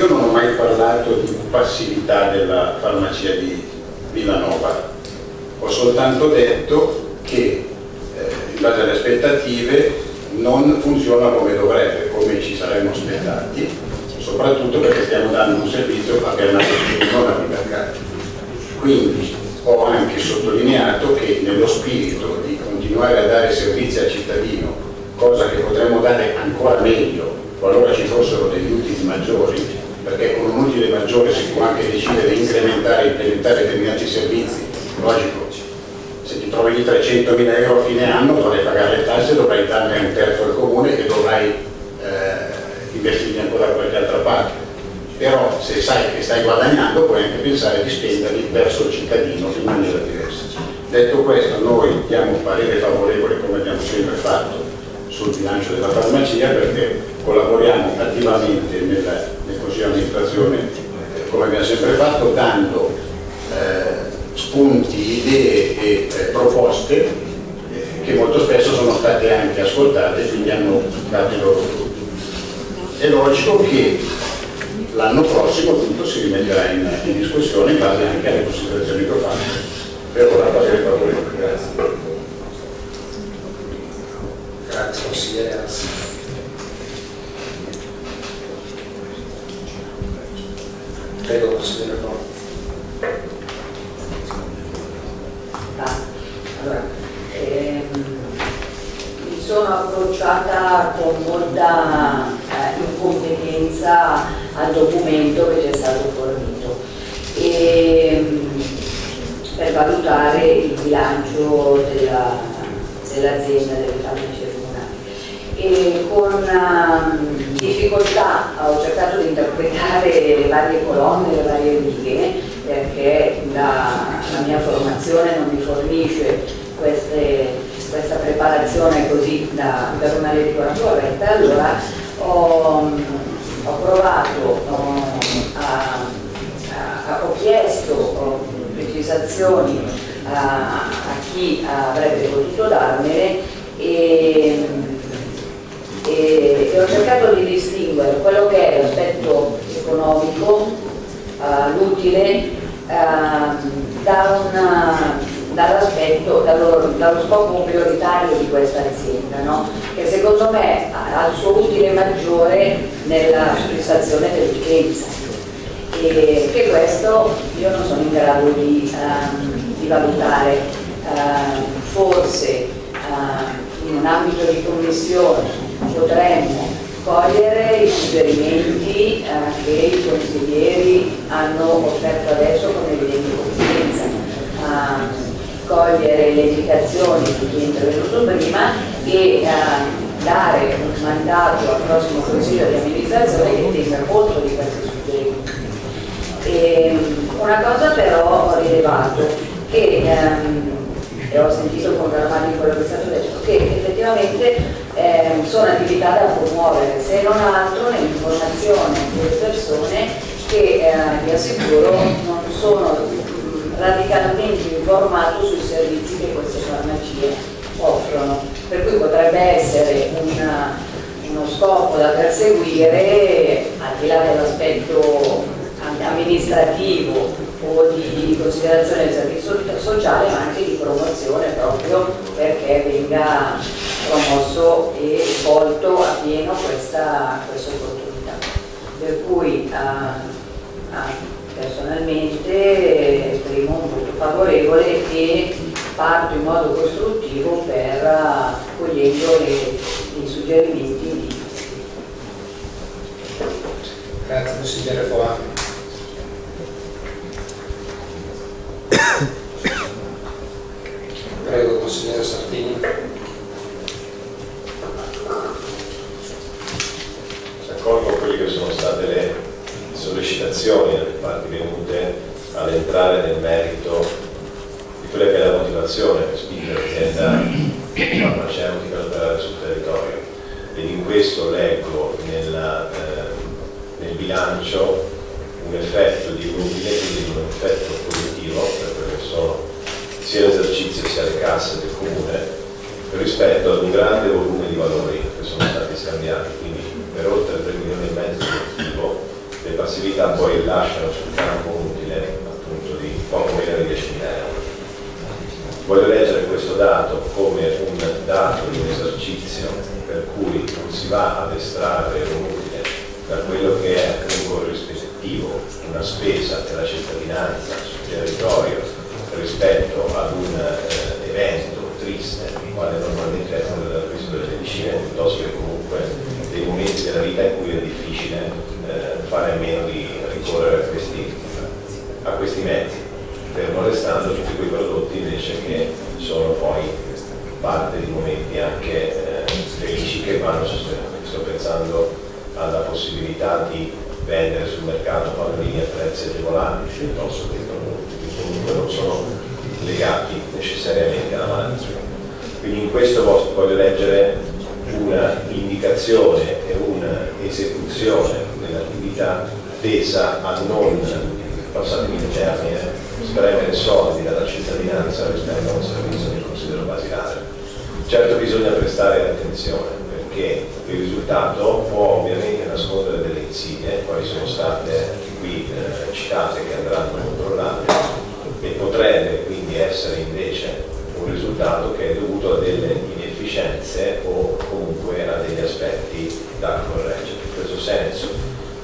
Io non ho mai parlato di passività della farmacia di Villanova, ho soltanto detto che eh, in base alle aspettative non funziona come dovrebbe, come ci saremmo aspettati, soprattutto perché stiamo dando un servizio alternativo non al mercato. Quindi ho anche sottolineato che nello spirito di continuare a dare servizi al cittadino, cosa che potremmo dare ancora meglio qualora ci fossero degli utili maggiori, perché con un utile maggiore si può anche decidere di incrementare e implementare determinati servizi, logico, se ti trovi lì 300.000 euro a fine anno dovrai pagare le tasse, dovrai darne un terzo al comune e dovrai eh, investirli ancora da qualche altra parte. Però se sai che stai guadagnando puoi anche pensare di spenderli verso il cittadino in maniera diversa. Detto questo noi diamo parere favorevole come abbiamo sempre fatto sul bilancio della farmacia perché collaboriamo attivamente nel, nel Consiglio di amministrazione come abbiamo sempre fatto dando eh, spunti, idee e eh, proposte eh, che molto spesso sono state anche ascoltate e quindi hanno dato i loro frutti. È logico che l'anno prossimo tutto si rimetterà in, in, discussione in base anche alle considerazioni che ho fatto. Per ora parere favorevole, grazie. Forte. Allora, ehm, mi sono approcciata con molta eh, al documento che ci è stato fornito ehm, per valutare il bilancio dell'azienda dell delle farmacie. Con uh, difficoltà ho cercato di interpretare le varie colonne, le varie righe perché la, la mia formazione non mi fornisce queste, questa preparazione così da, per una lettura corretta, allora ho, ho provato, ho, a, a, ho chiesto precisazioni a, a, chi avrebbe potuto darmene e, e, e ho cercato di distinguere quello che è l'aspetto economico, uh, l'utile Ehm, da dallo, dallo, scopo prioritario di questa azienda, no? che secondo me ha il suo utile maggiore nella soddisfazione dell'utenza. E che questo io non sono in grado di, um, di valutare. Uh, forse uh, in un ambito di commissione potremmo cogliere i suggerimenti eh, che i consiglieri hanno offerto adesso con evidente confidenza, eh, cogliere le indicazioni di chi è intervenuto prima e eh, dare un mandato al prossimo consiglio di amministrazione che tenga conto di questi suggerimenti. E, ehm, una cosa però ho rilevato che ehm, e ho sentito confermare quello che è stato detto, che effettivamente eh, sono attività da promuovere, se non altro nell'informazione delle persone che eh, vi assicuro non sono mh, radicalmente informato sui servizi che queste farmacie offrono, per cui potrebbe essere una, uno scopo da perseguire al di là dell'aspetto amministrativo o di considerazione del servizio sociale ma anche di promozione proprio perché venga promosso e volto a pieno questa, questa opportunità. Per cui uh, personalmente esprimo un voto favorevole e parto in modo costruttivo per uh, cogliendo i suggerimenti di Grazie consigliere Foa. Prego, consigliere Sartini. Accolgo quelle che sono state le sollecitazioni dalle parti venute all'entrare nel merito di quella che è la motivazione per spingere l'azienda farmaceutica ad operare sul territorio. Ed in questo leggo nella, eh, nel bilancio un effetto di un quindi un effetto positivo per quello che sono sia l'esercizio sia le casse del comune, rispetto ad un grande volume di valori che sono stati scambiati, quindi per oltre 3 milioni e mezzo di attivo, le passività poi lasciano sul campo utile appunto di poco meno di 10.000 euro. Voglio leggere questo dato come un dato di un esercizio per cui non si va ad estrarre un utile da quello che è un corrispettivo, una spesa che la cittadinanza sul territorio rispetto ad un eh, evento triste, quale normalmente è quello dell'acquisto delle medicine, piuttosto che comunque dei momenti della vita in cui è difficile eh, fare a meno di ricorrere a questi, a questi mezzi, fermo restando tutti quei prodotti invece che sono poi parte di momenti anche eh, felici che vanno sostenuti. Sto pensando alla possibilità di vendere sul mercato pannolini a prezzi agevolati piuttosto che prodotti che comunque non sono legati necessariamente alla malattia. Quindi in questo voglio leggere una indicazione e un'esecuzione dell'attività tesa a non, passatemi il termine, spremere soldi dalla cittadinanza rispetto a un servizio che considero basilare. Certo bisogna prestare attenzione perché il risultato può ovviamente nascondere delle insidie, quali sono state qui eh, citate che andranno controllate e potrebbe quindi essere invece un risultato che è dovuto a delle inefficienze o comunque a degli aspetti da correggere. In questo senso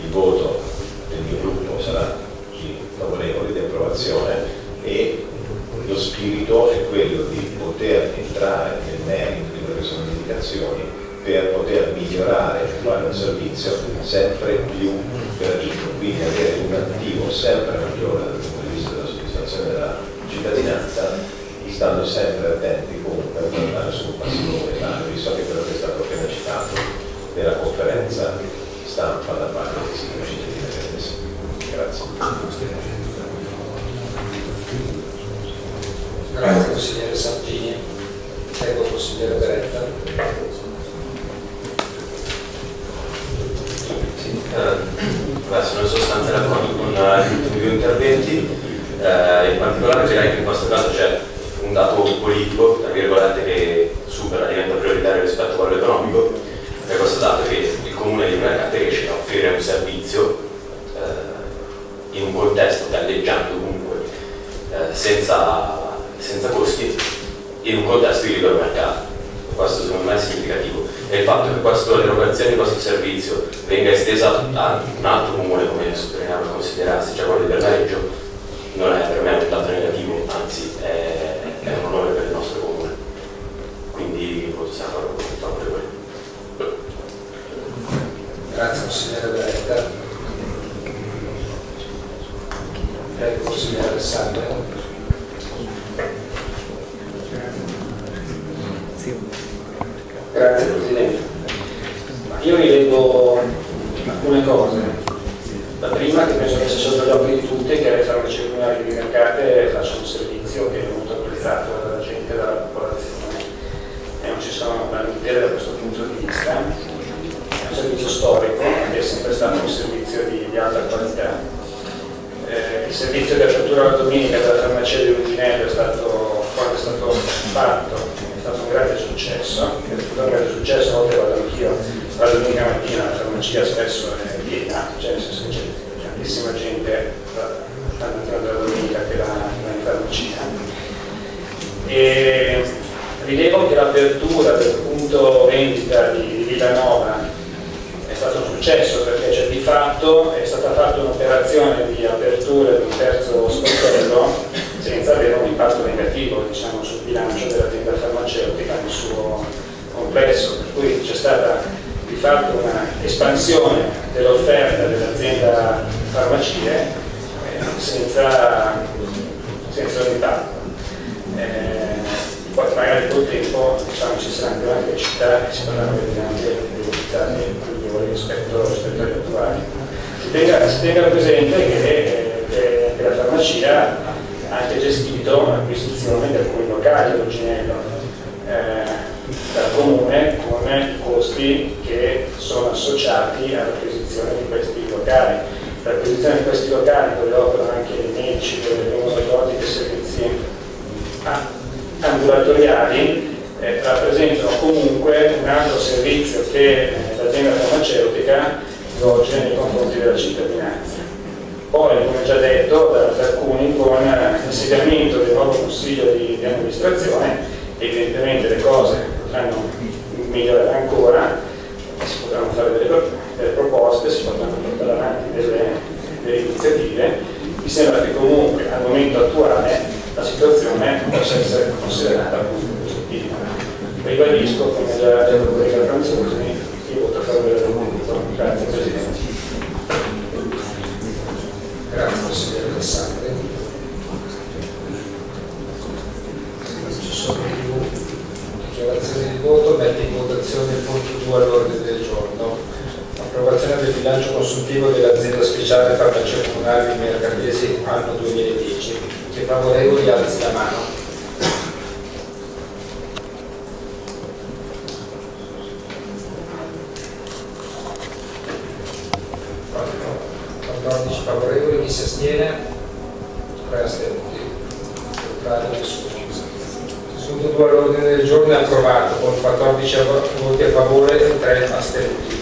il voto del mio gruppo sarà di di approvazione e lo spirito è quello di poter entrare nel merito di quelle che sono le indicazioni per poter migliorare e fare un servizio sempre più gratuito, quindi avere un attivo sempre maggiore dal punto di vista della soddisfazione della cittadinanza stando sempre attenti comunque a guardare sul passivo monetario, visto che quello che è stato appena citato nella conferenza stampa da parte dei singoli cittadini veneziani. Grazie. Grazie consigliere Santini. Prego consigliere Beretta. Sì, eh, sono sostanza d'accordo con gli ultimi due interventi, eh, in particolare direi che in questo caso c'è un dato politico, tra virgolette, che supera, diventa prioritario rispetto a quello economico, è questo dato che il comune di Mercate riesce a offrire un servizio eh, in un contesto galleggiante comunque, eh, senza, senza costi, in un contesto di libero mercato. Questo secondo me è significativo. E il fatto che questo, l'erogazione di questo servizio venga estesa a un altro comune come sottolineava il consigliere cioè quello di Bergareggio, non è per me un dato negativo, anzi è è un onore per il nostro comune. Quindi possiamo favorevole. Grazie consigliere Beretta. Prego consigliere Alessandro. Grazie Presidente. Io mi leggo alcune cose. La prima che penso che sia sotto gli occhi di tutti è che le farmacie comunali di mercate facciano un servizio che è molto apprezzato dalla gente e dalla popolazione e non ci sono lamentele da questo punto di vista. È un servizio storico che è sempre stato un servizio di, di alta qualità. Eh, il servizio di apertura la domenica della farmacia di Rudinello è stato, quando è stato fatto, è stato un grande successo, è stato un grande successo, a volte vado anch'io, la domenica mattina la farmacia spesso è piena, cioè nel senso c'è tantissima gente tanto entrando la domenica che la, la farmacia e rilevo che l'apertura del punto vendita di Villanova è stato un successo fatto è stata fatta un'operazione di apertura di un terzo sportello senza avere un impatto negativo diciamo, sul bilancio dell'azienda farmaceutica nel suo complesso, per cui c'è stata di fatto una espansione dell'offerta dell'azienda farmacie eh, senza, senza un impatto eh, poi magari col tempo diciamo, ci saranno anche città che si potranno vedere velocizzate migliori rispetto, rispetto agli attuali. Si tenga, si tenga presente che, che, che, la farmacia ha anche gestito l'acquisizione di alcuni locali all'Uginello eh, dal comune con costi che sono associati all'acquisizione di questi locali. L'acquisizione di questi locali dove operano anche i medici, dove vengono rivolti dei servizi ambulatoriali eh, rappresentano comunque un altro servizio che eh, l'azienda farmaceutica svolge nei confronti della cittadinanza. Poi, come già detto da, da alcuni, con l'insediamento del nuovo consiglio di, di amministrazione, evidentemente le cose potranno migliorare ancora, si potranno fare delle, delle proposte, si potranno portare avanti delle, delle iniziative. Mi sembra che comunque al momento attuale la situazione possa essere considerata positiva. Ribadisco, come già detto il collega Franzoni, io voto a favore del punto. Grazie Presidente. Grazie consigliere Alessandri. Se ci sono più dichiarazioni di voto, metto in votazione il punto 2 all'ordine del giorno. Approvazione del bilancio consuntivo dell'azienda speciale farmacia comunale di Mercatesi anno 2010. Chi è favorevoli alzi la mano. Quattordici favorevoli, chi si astiene? Tre astenuti. Contrario nessuno. Punto 2 all'ordine del giorno è approvato con 14 voti a favore e 3 astenuti.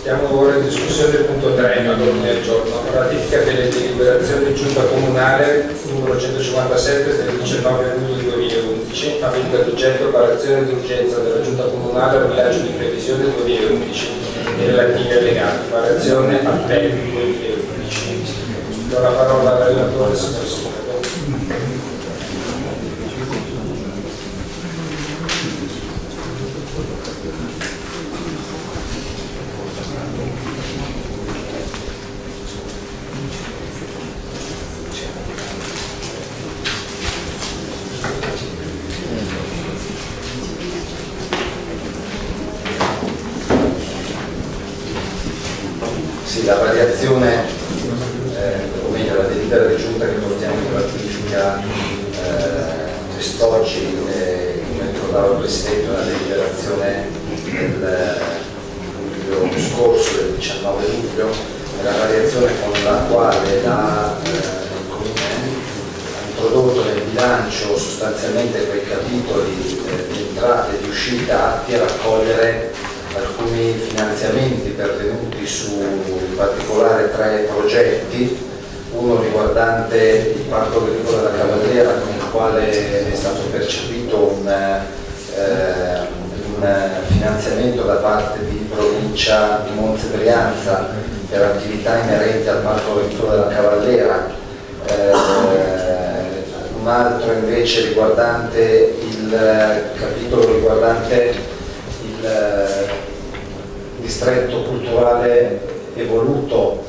Stiamo ora in discussione del punto 3 all'ordine del giorno, ratifica delle deliberazioni di giunta comunale numero 157 del 19 luglio 2011, avente ad oggetto variazione d'urgenza della giunta comunale al bilancio di previsione 2011 e relativi allegati, variazione al PEC 2011. Do la parola al relatore, signor Sindaco. Sì, la variazione, eh, o meglio la delibera di giunta che portiamo in ratifica eh, quest'oggi, eh, come ricordava il Presidente, una deliberazione del luglio scorso, del 19 luglio, la variazione con la quale la, eh, ha introdotto nel bilancio sostanzialmente quei capitoli eh, di entrata e di uscita atti a raccogliere alcuni finanziamenti pervenuti su in particolare tre progetti, uno riguardante il Parco Agricolo della Cavaliera con il quale è stato percepito un, eh, un finanziamento da parte di provincia di Monte Brianza per attività inerenti al Parco Agricolo della Cavallera, eh, un altro invece riguardante il capitolo riguardante il distretto culturale evoluto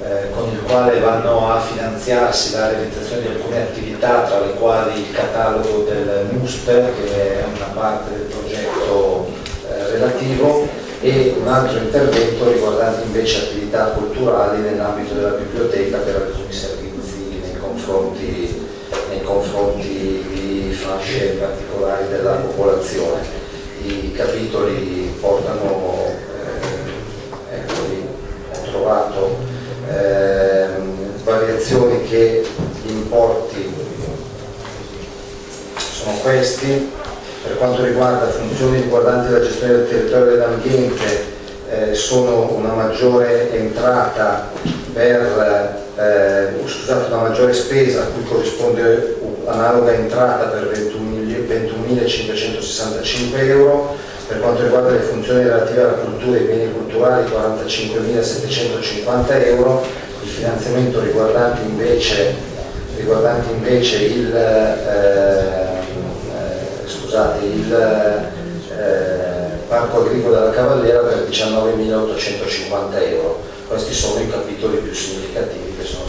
eh, con il quale vanno a finanziarsi la realizzazione di alcune attività tra le quali il catalogo del MUSP che è una parte del progetto eh, relativo e un altro intervento riguardante invece attività culturali nell'ambito della biblioteca per alcuni servizi nei confronti, nei confronti di fasce particolari della popolazione. I capitoli portano, eh, eccoli, ho trovato ehm, variazioni che gli importi sono questi, per quanto riguarda funzioni riguardanti la gestione del territorio e dell'ambiente eh, sono una maggiore entrata per eh, scusate, una maggiore spesa a cui corrisponde analoga entrata per 21.565 euro, per quanto riguarda le funzioni relative alla cultura e ai beni culturali 45.750 euro, il finanziamento riguardante invece, riguardante invece il, eh, scusate, il eh, Parco Agricolo della Cavallera per 19.850 euro. Questi sono i capitoli più significativi che sono